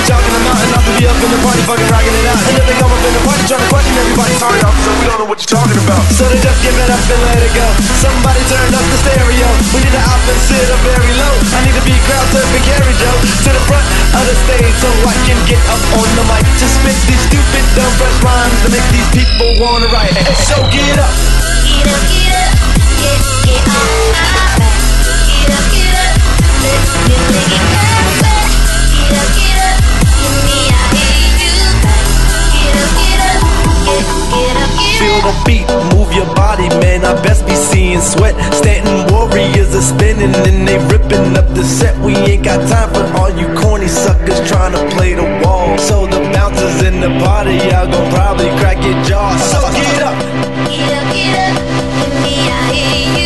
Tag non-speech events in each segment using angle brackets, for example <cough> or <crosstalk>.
be talking about and not to be up in the party fucking rocking it out. And if they come up in the party trying to question everybody, sorry officer, we don't know what you're talking about. So they just give it up and let it go. Somebody turn up the stereo. We need the opposite of very low. I need to be crowd surfing carry Joe to the front of the stage so I can get up on the mic to spit these stupid dumb fresh rhymes to make these people wanna write. And so get up. Get up, get up, get, get up, get up, get up, let music get back. Feel the beat, move your body, man. I best be seeing sweat. Stanton warriors are spinning and they ripping up the set. We ain't got time for all you corny suckers trying to play the wall. So the bouncers in the party, y'all gon' probably crack your jaw. So get up. Get up, get up, give me I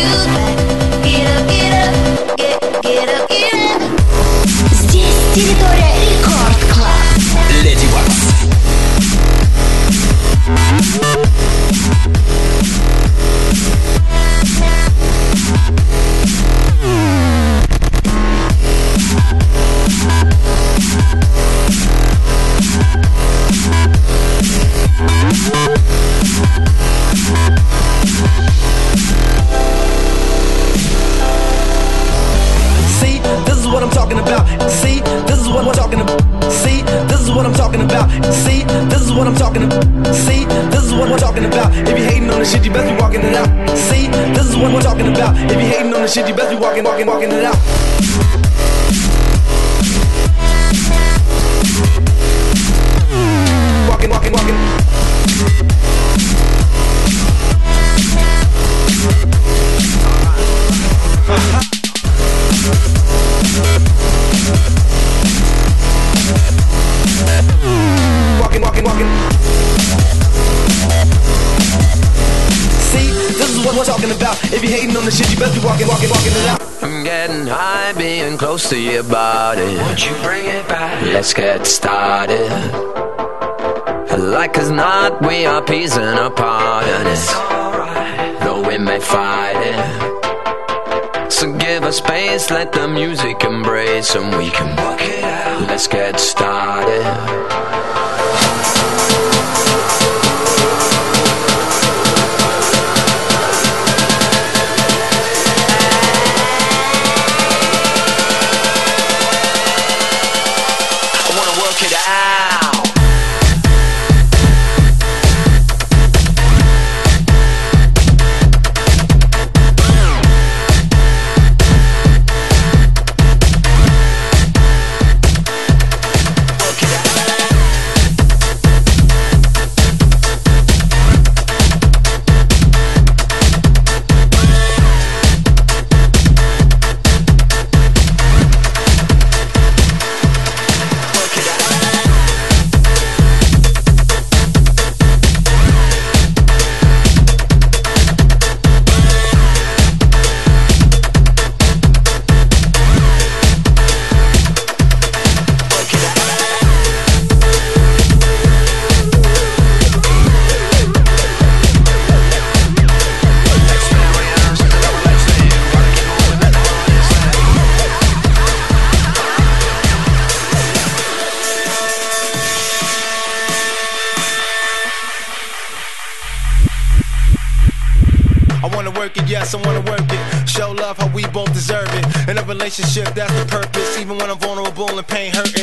shit, you best be walking, walking, walking it out. Close to your body. Won't you bring it back? Let's get started. Like as not, we are apart, and it's alright. Though we may fight it. So give us space, let the music embrace, and we can work it out. Let's get started. Relationship, that's the purpose. Even when I'm vulnerable and pain hurting,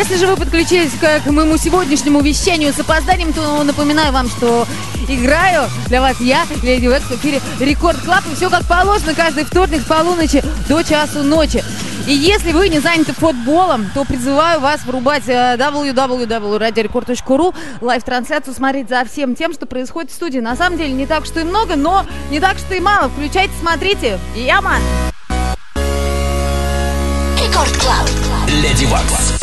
если же вы подключились к, моему сегодняшнему вещанию с опозданием, то напоминаю вам, что играю для вас я, Lady Waks, в эфире Record Club. И все как положено, каждый вторник с полуночи до часу ночи. И если вы не заняты футболом, то призываю вас врубать э, www.radiorecord.ru live -трансляцию, смотреть за всем тем, что происходит в студии. На самом деле не так, что и много, но не так, что и мало. Включайте, смотрите. Yeah man! Рекорд Клаб. Леди Вакс.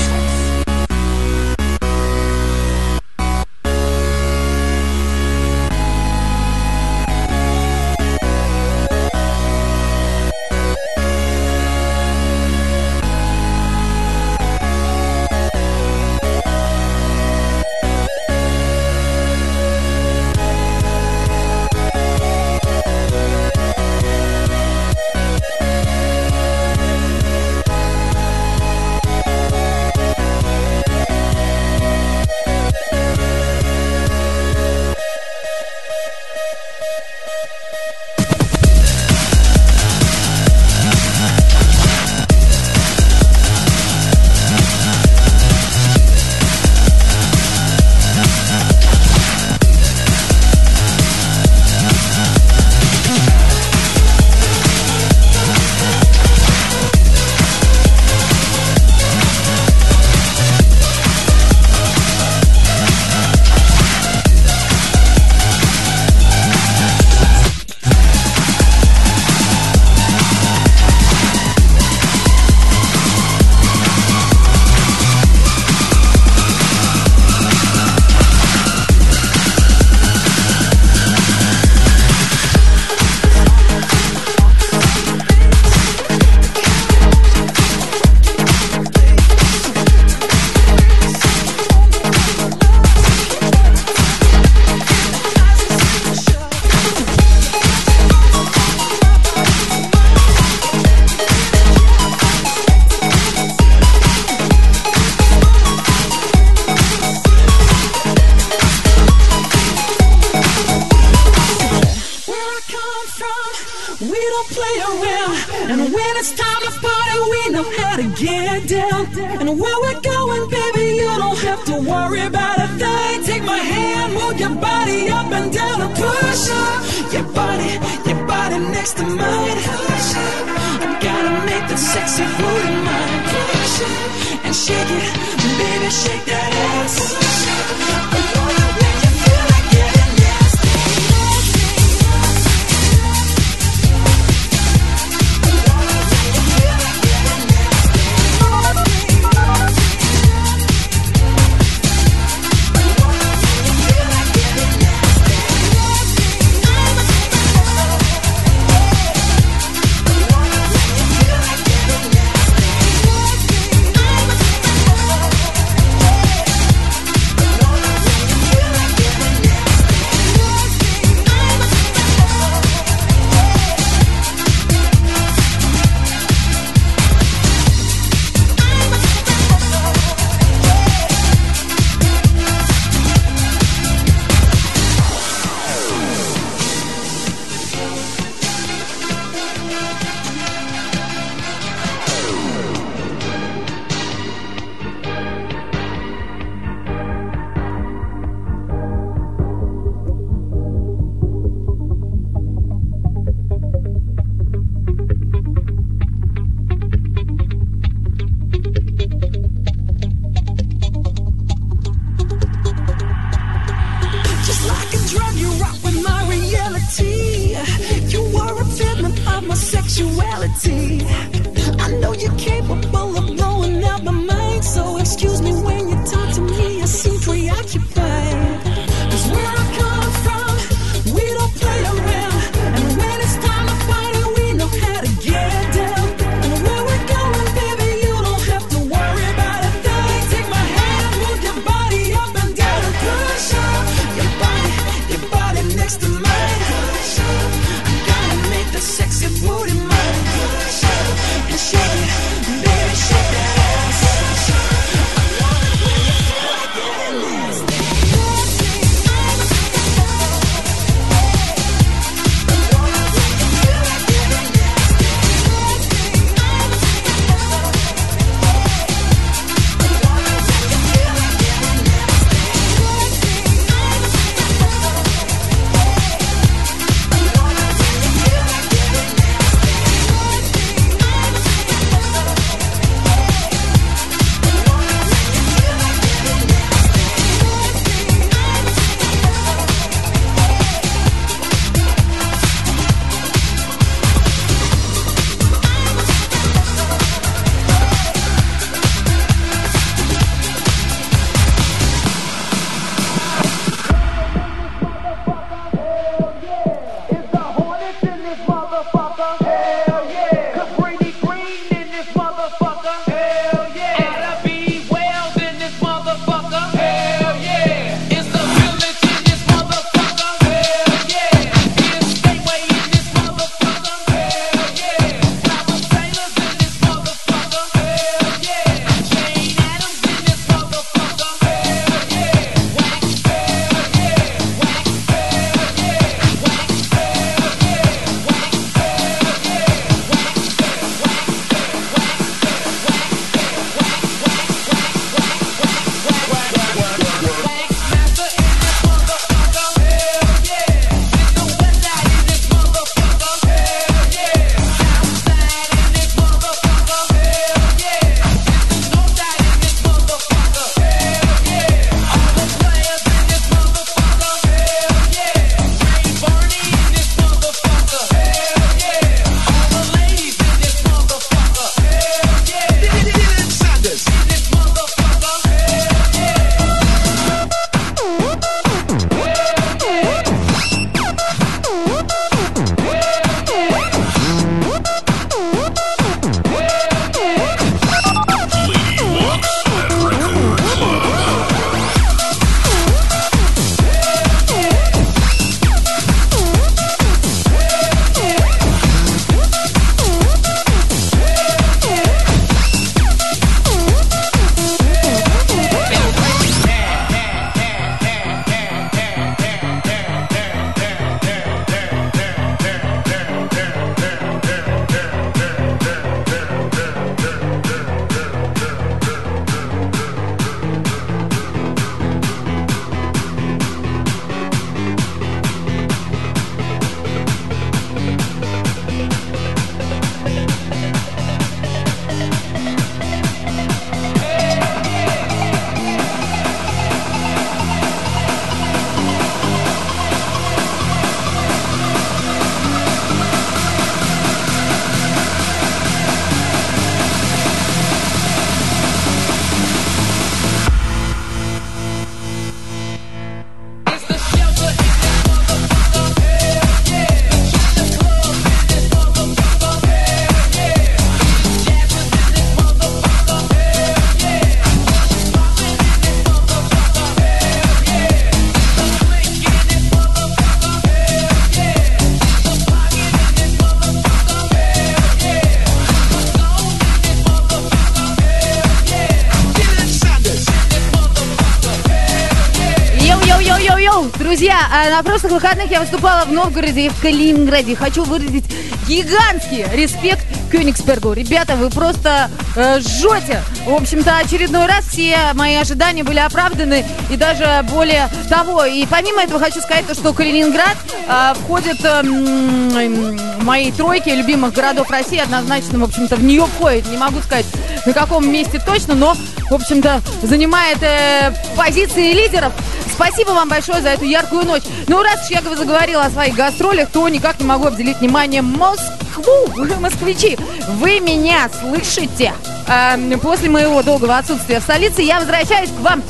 Друзья, а на прошлых выходных я выступала в Новгороде и в Калининграде. Хочу выразить гигантский респект Кёнигсбергу. Ребята, вы просто э, жжете. В общем-то, очередной раз все мои ожидания были оправданы и даже более того. И помимо этого хочу сказать, то, что Калининград э, входит э, м, в мои тройки любимых городов России. Однозначно, в общем-то, в нее входит. Не могу сказать, на каком месте точно, но, в общем-то, занимает э, позиции лидеров. Спасибо вам большое за эту яркую ночь. Ну, раз уж я заговорила о своих гастролях, то никак не могу обделить внимание Москву. Москвичи, вы меня слышите? Эм, после моего долгого отсутствия в столице я возвращаюсь к вам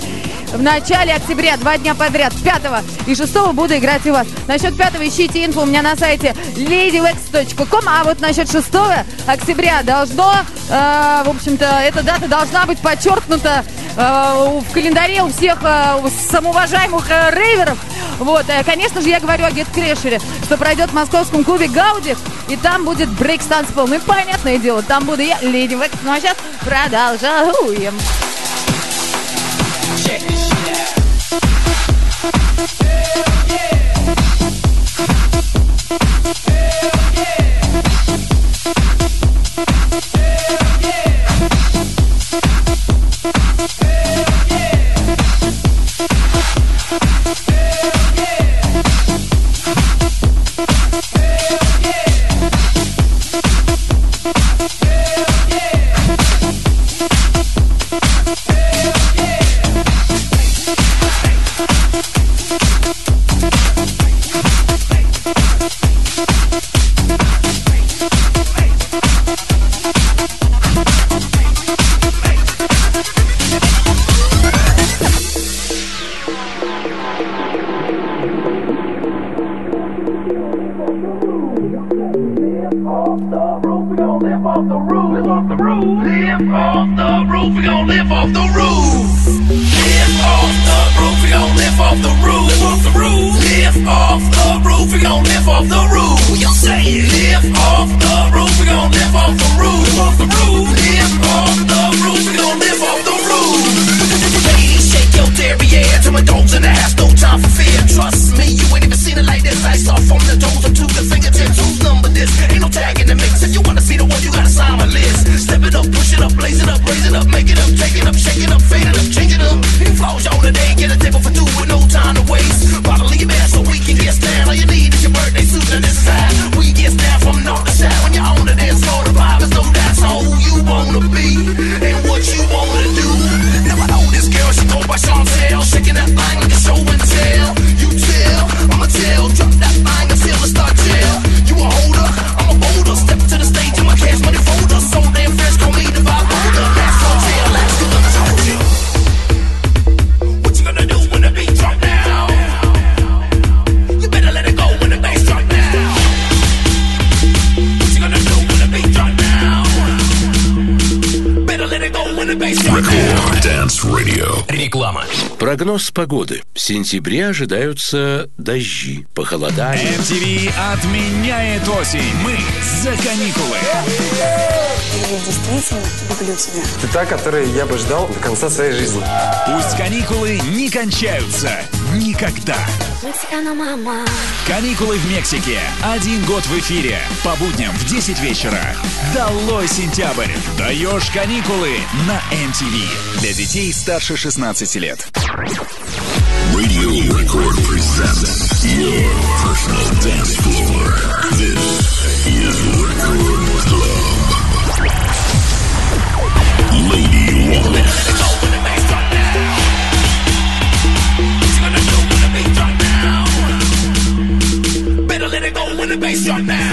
в начале октября, два дня подряд, 5 и 6 буду играть у вас. Насчет 5 ищите инфу у меня на сайте ladywax.com, а вот насчет 6 октября должно, э, в общем-то, эта дата должна быть подчеркнута в календаре у всех э, самоуважаемых э, рейверов. Вот, э, конечно же, я говорю о Get Crasher, что пройдет в московском клубе Гауди, и там будет брейк танцпол. Ну и понятное дело, там буду я, Леди Векс. Ну а сейчас продолжаем. Реклама. Прогноз погоды. В сентябре ожидаются дожди, похолодание. MTV отменяет осень. Мы за каникулы. Я действительно люблю тебя. Ты та, которой я бы ждал до конца своей жизни. Пусть каникулы не кончаются никогда. Мама. Каникулы в Мексике. Один год в эфире. По будням в 10 вечера. Долой сентябрь. Даешь каникулы на MTV. Для детей старше 16 лет. Radio Record presents your personal dance floor. This is Record Club. Lady One. Bass drop now.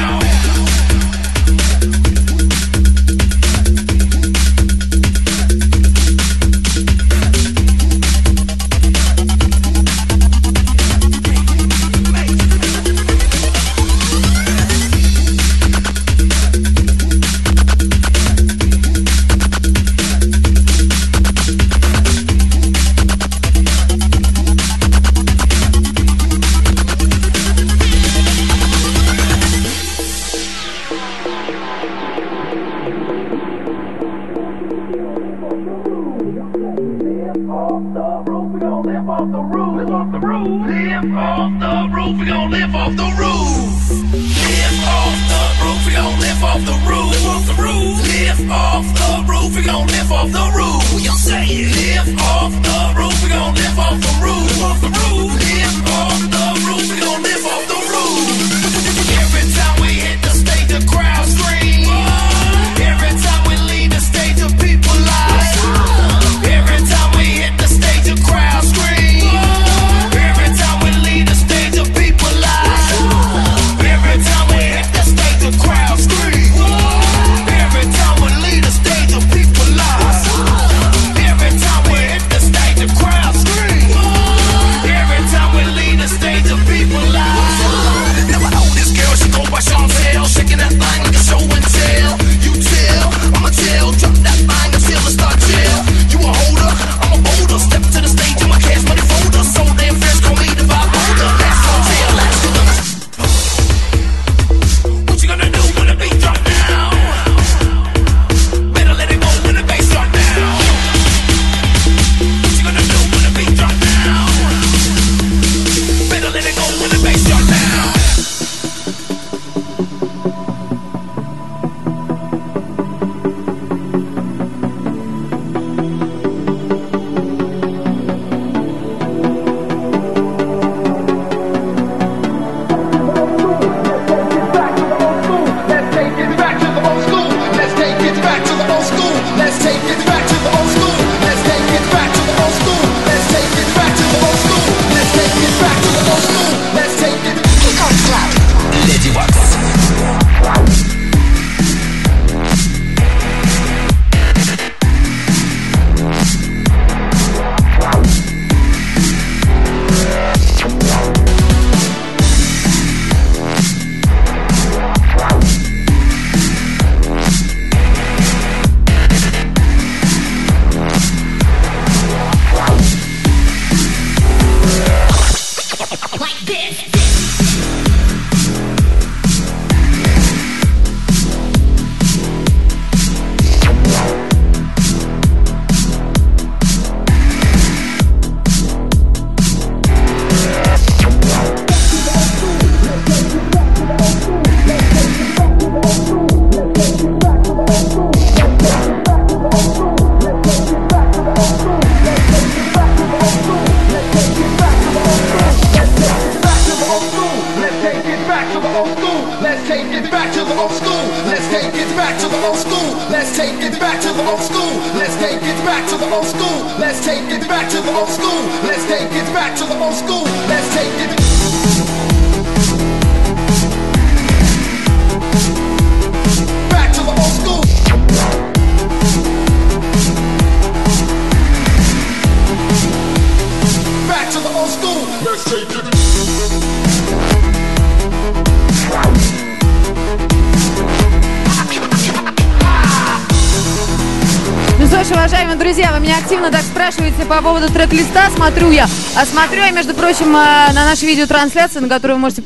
кстати, по поводу трек-листа смотрю я. А смотрю я, между прочим, э, на нашей видеотрансляции, на которую вы можете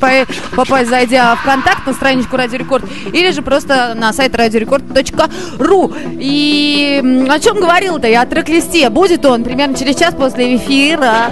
попасть, зайдя в контакт на страничку Радио Рекорд, или же просто на сайт радиорекорд.ру. И о чем говорил-то я о трек-листе? Будет он примерно через час после эфира.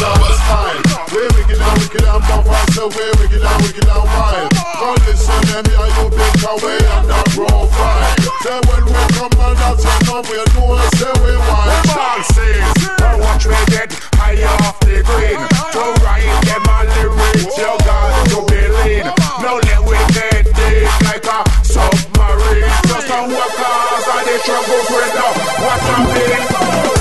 is our time. We're wicked and wicked and powerful, we're wicked and wicked and wild. Call this an enemy, I you pick away and not profile. Say when we come and that's enough, we know and say we wild. Nonsense, I watch me get high off the green. To write them a lyrics, you got to be lean. Now let we get deep like a submarine. Just a workers and the troubles with the water being.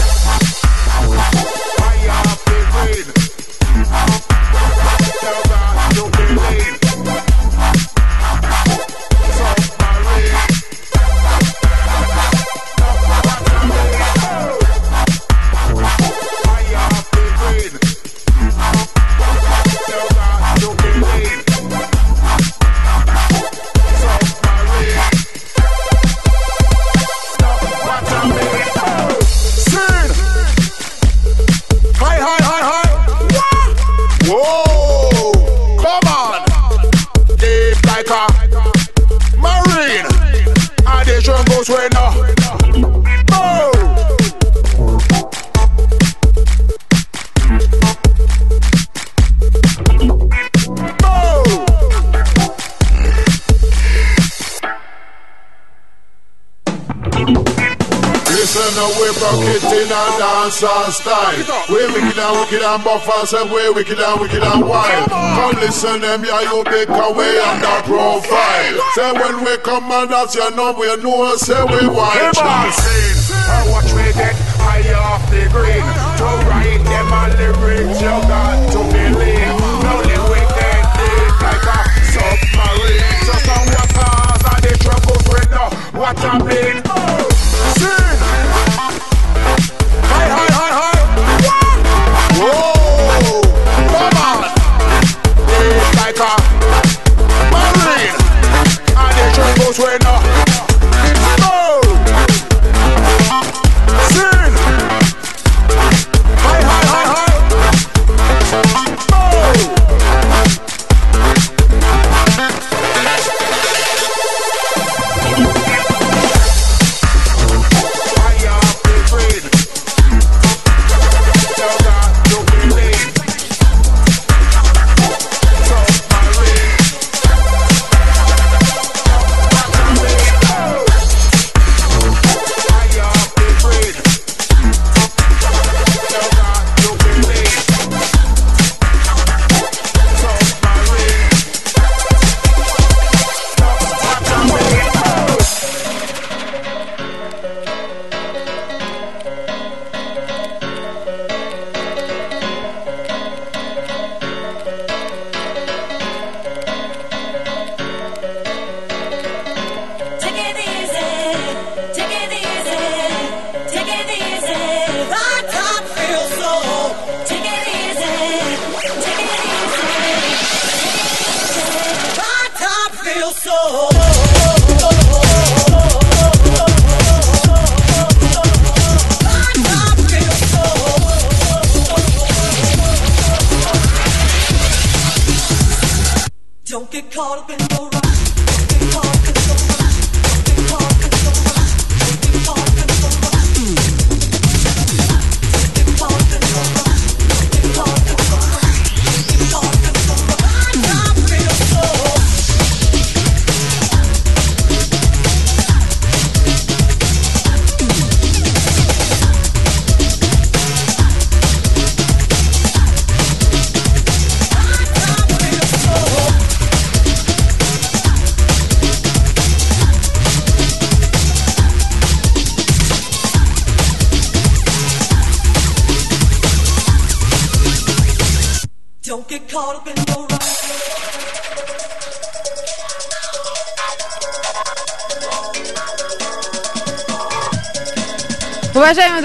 In a dancehall style. We wicked and wicked and buffalo, say we wicked and wicked and wild. Come listen them, yeah, you big away on that profile. Say when we come and that's your number, you know, say we wild. I watch me get high off the green To write them a lyrics you got to believe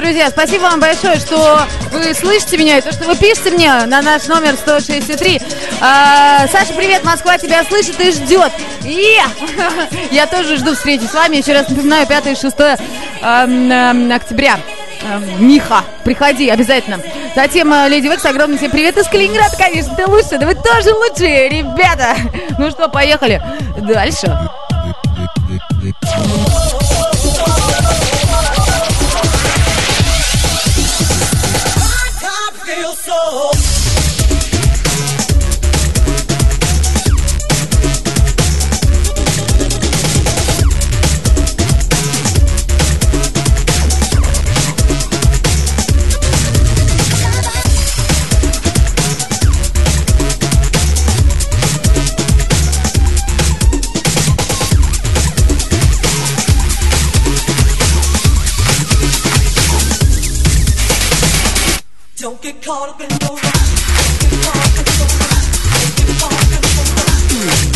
друзья, спасибо вам большое, что вы слышите меня и то, что вы пишете мне на наш номер 163. А, Саша, привет, Москва тебя слышит и ждет. И <laughs> я тоже жду встречи с вами. Еще раз напоминаю, 5 и 6 эм, эм, октября. Миха, приходи обязательно. Затем э, Леди Векс, огромный тебе привет из Калининграда, конечно, ты лучший, да вы тоже лучшие, ребята. Ну что, поехали дальше. Don't get caught up in no rush. Don't get caught up in no rush. Don't get caught up in no rush.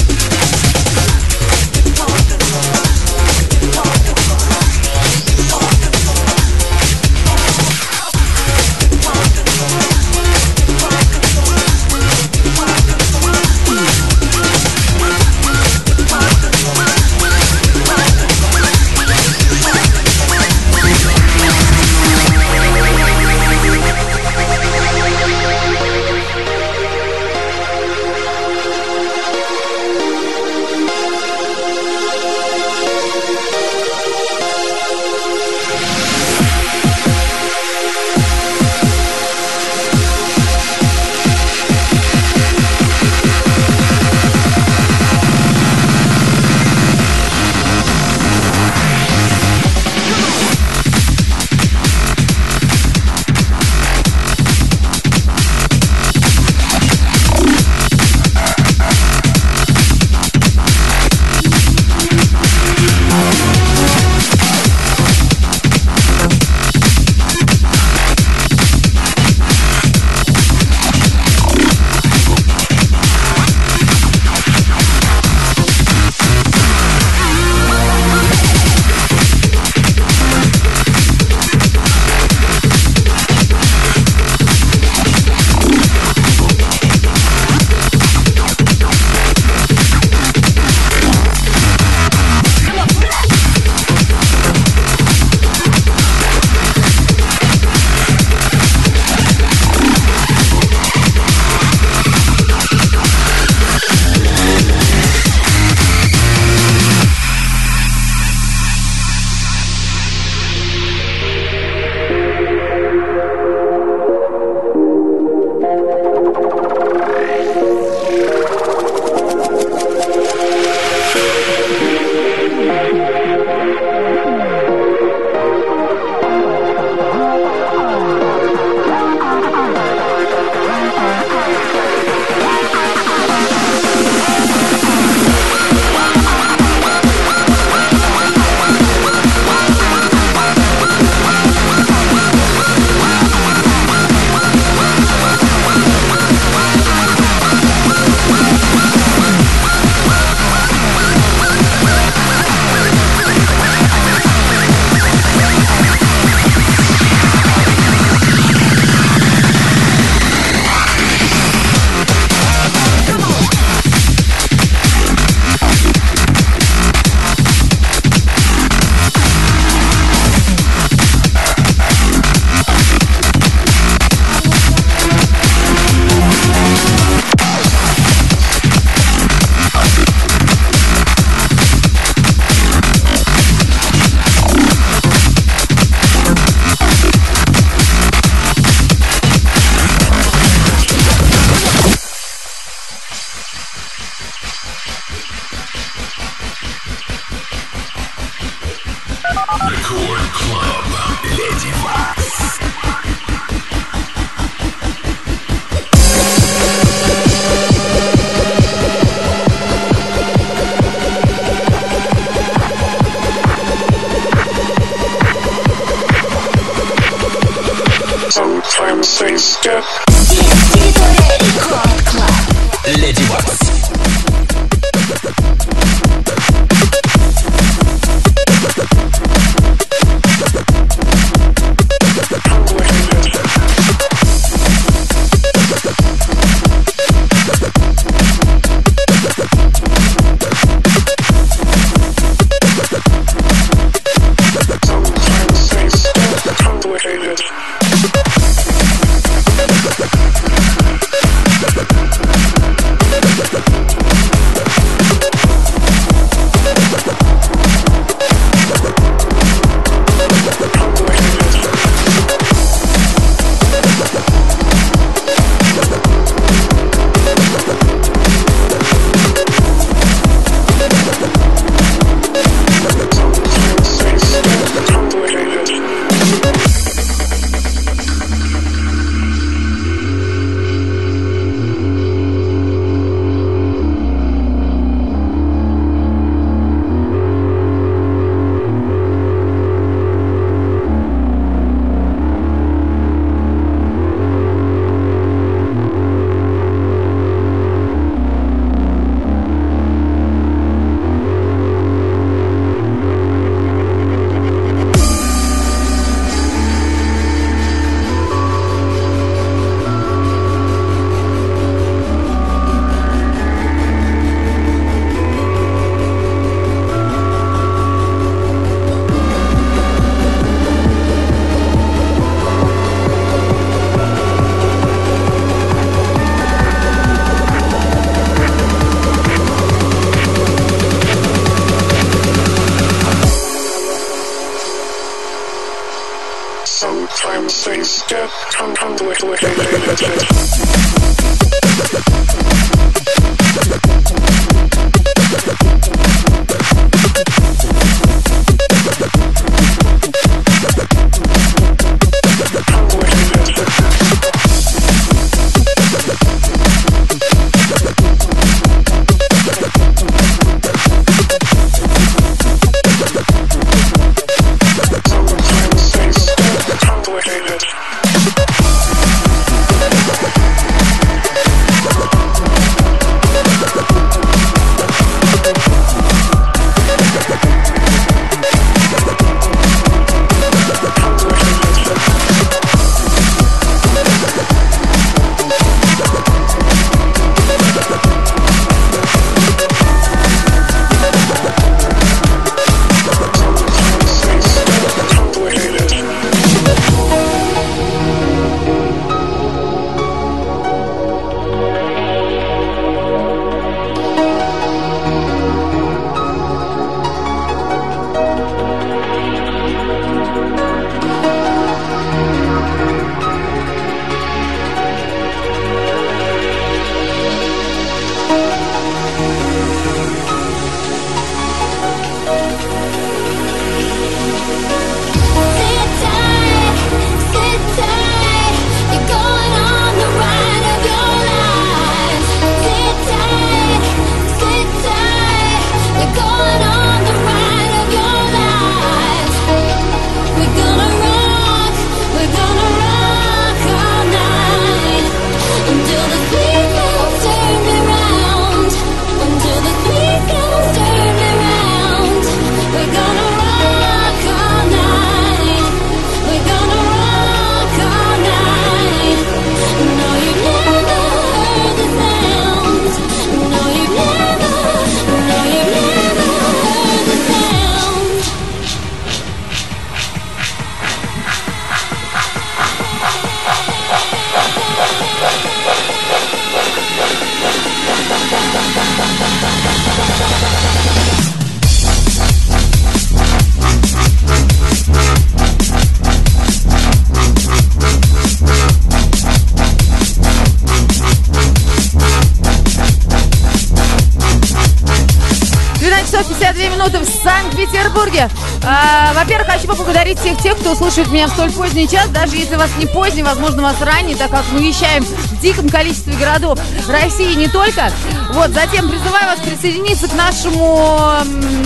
Всех тех, кто слушает меня в столь поздний час. Даже если вас не поздний, возможно, вас ранний, так как мы вещаем в диком количестве городов России не только. Вот, затем призываю вас присоединиться к нашему,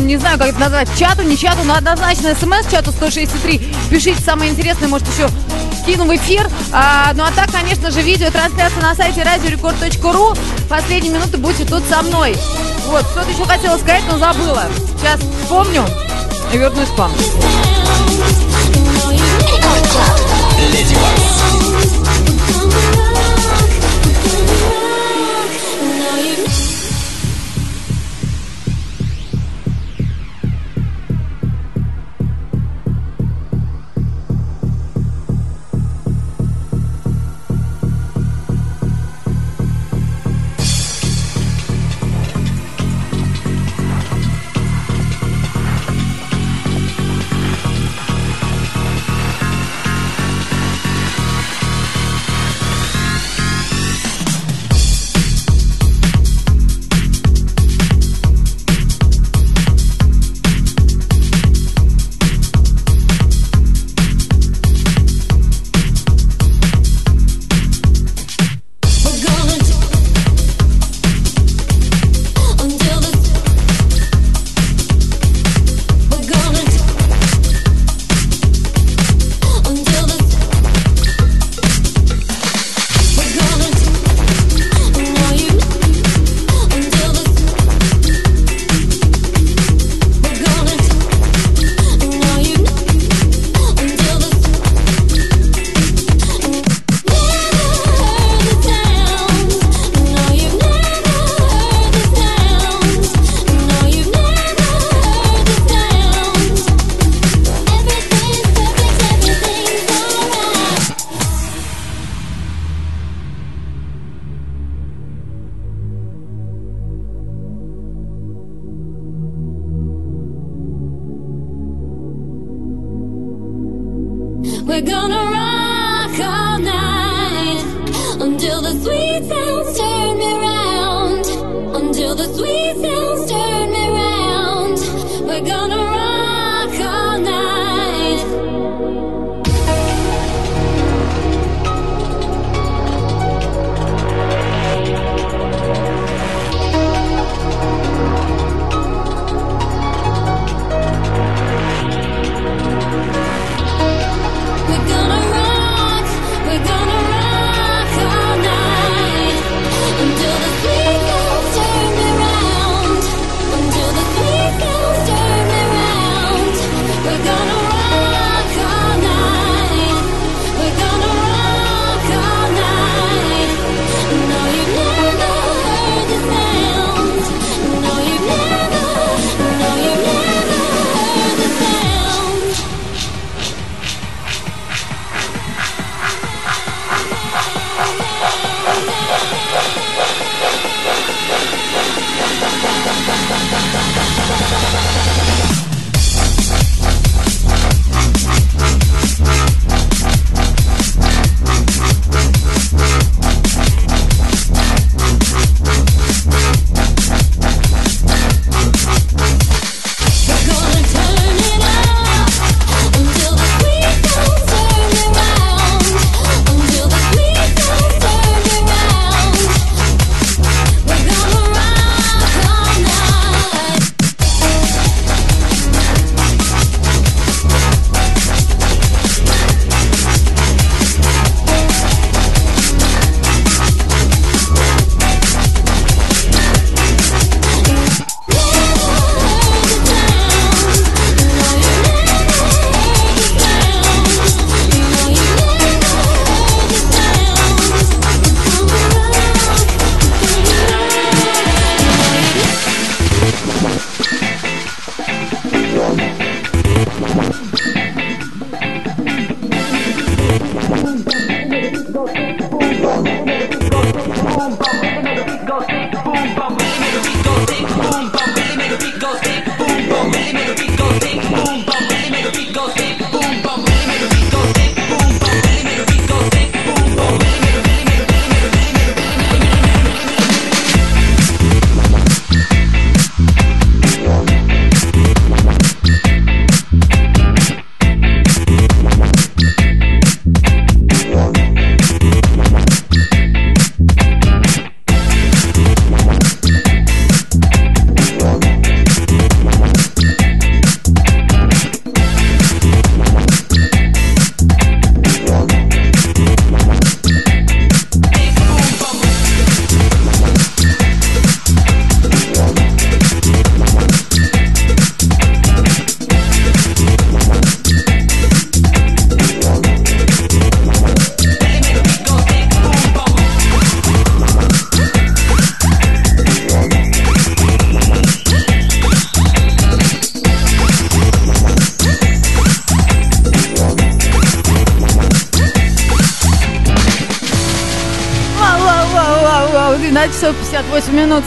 не знаю, как это назвать, чату, не чату, но однозначно смс-чату 163. Пишите самое интересное, может, еще кину в эфир. А, ну а так, конечно же, видеотрансляция на сайте радиорекорд.ру. Последние минуты будьте тут со мной. Вот, что-то еще хотела сказать, но забыла. Сейчас вспомню и вернусь к вам. Леди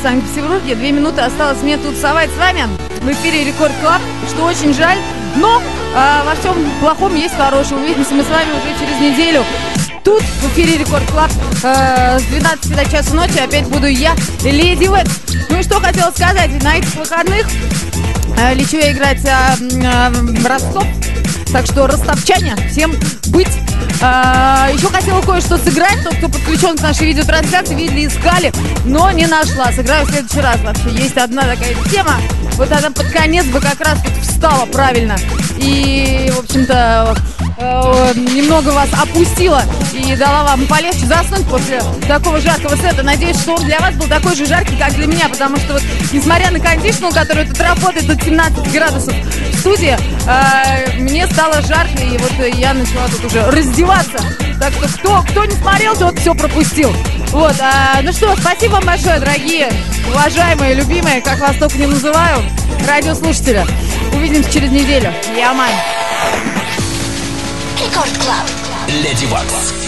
Санкт-Петербурге. Две минуты осталось мне тусовать с вами. В эфире Record Club, что очень жаль. Но а, во всем плохом есть хорошее. Увидимся мы с вами уже через неделю. Тут в эфире Record Club э, с 12 до часа ночи опять буду я, Lady Waks. Ну и что хотела сказать, на этих выходных э, лечу я играть э, э, Ростов. Так что, ростовчане, всем быть. А, еще хотела кое-что сыграть. Тот, кто подключен к нашей видеотрансляции, видели, искали, но не нашла. Сыграю в следующий раз. Вообще, есть одна такая тема. Вот она под конец бы как раз встала правильно. И, в общем-то, э, немного вас опустила и дала вам полегче заснуть после такого жаркого сета. Надеюсь, что он для вас был такой же жаркий, как для меня, потому что вот, несмотря на кондишнл, который тут работает от 17 градусов в студии, э, мне стало жарко, и вот я начала тут уже раздеваться. Так что кто, кто не смотрел, тот все пропустил. Вот, а, ну что, спасибо вам большое, дорогие, уважаемые, любимые, как вас только не называю, радиослушатели. Увидимся через неделю. Yeah man. Record Club. Lady Waks.